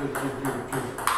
good, good, good, good.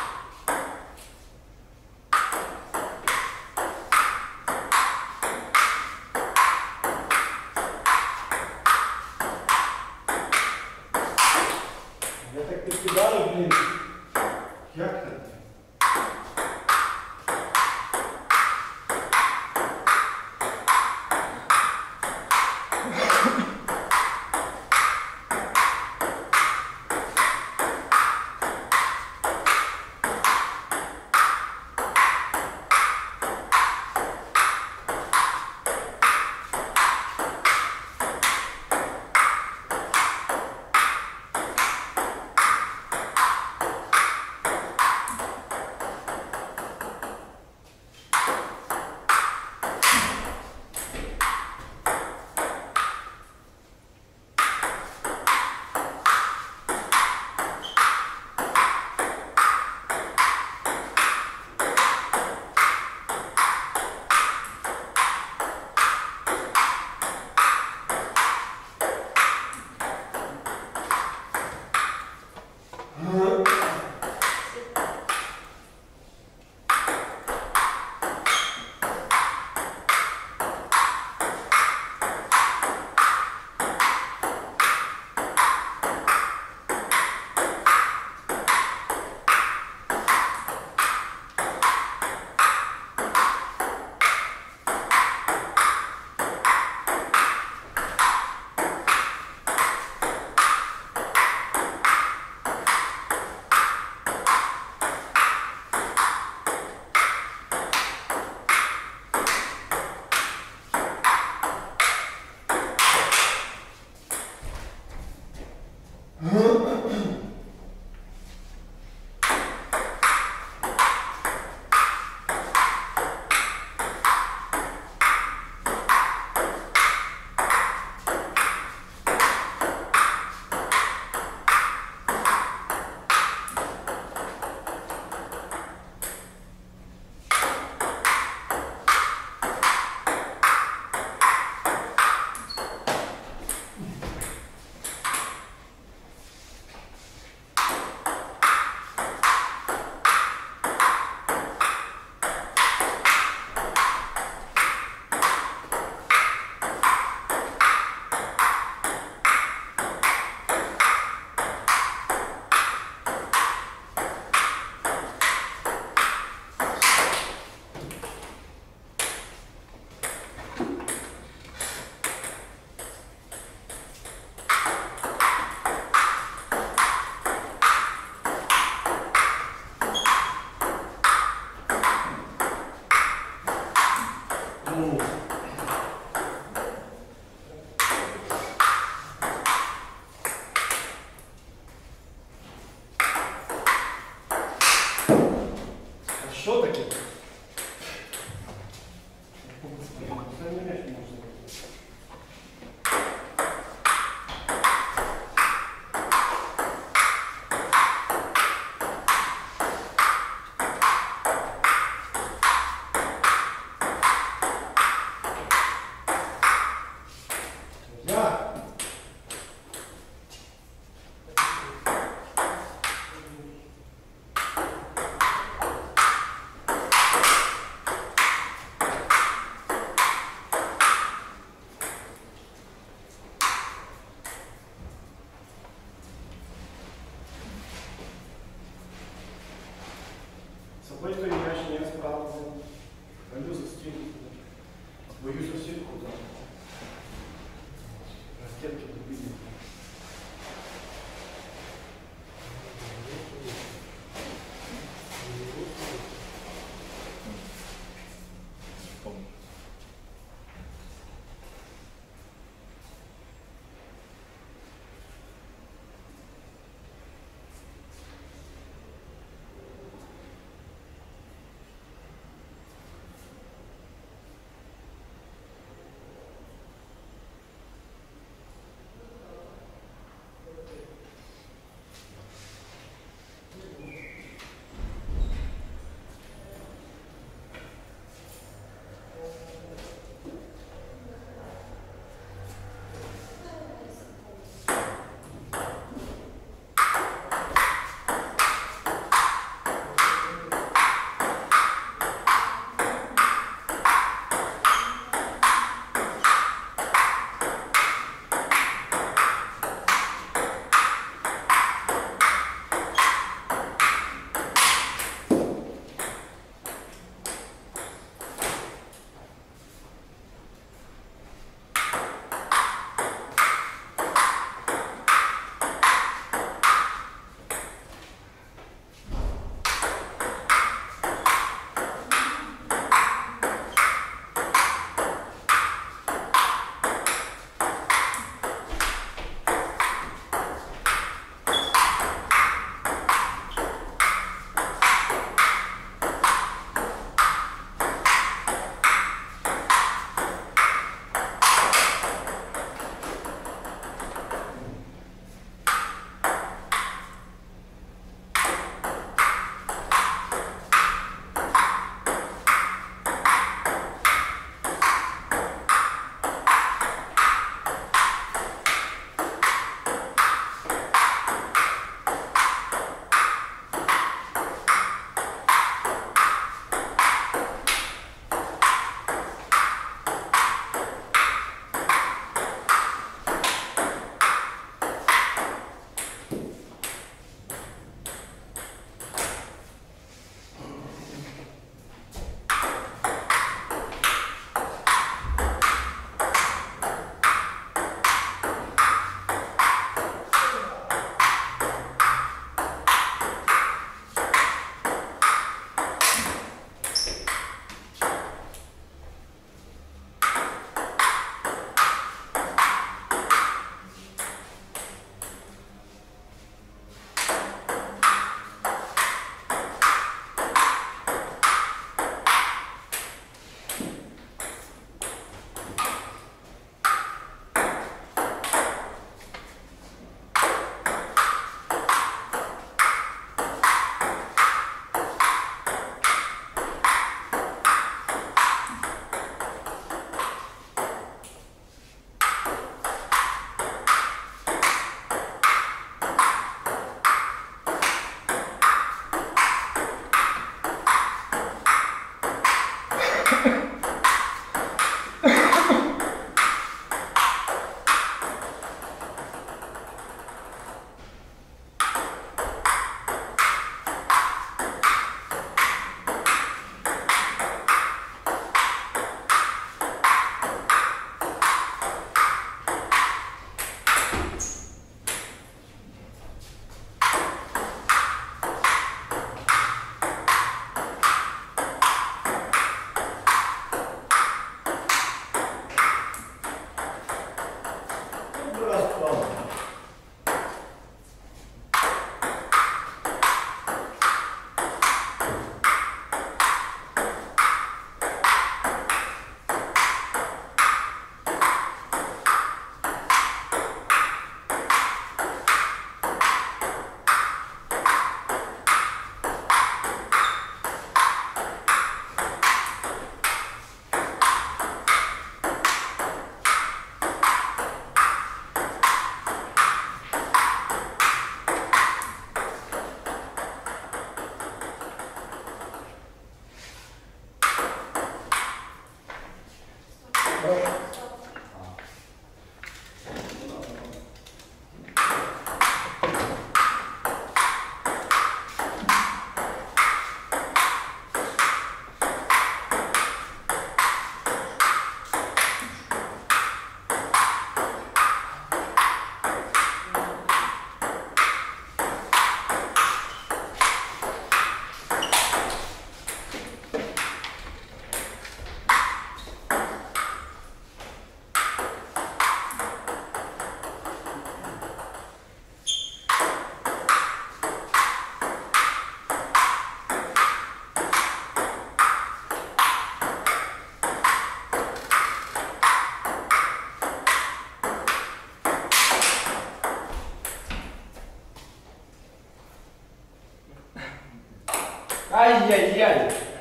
Ai, ai, ai.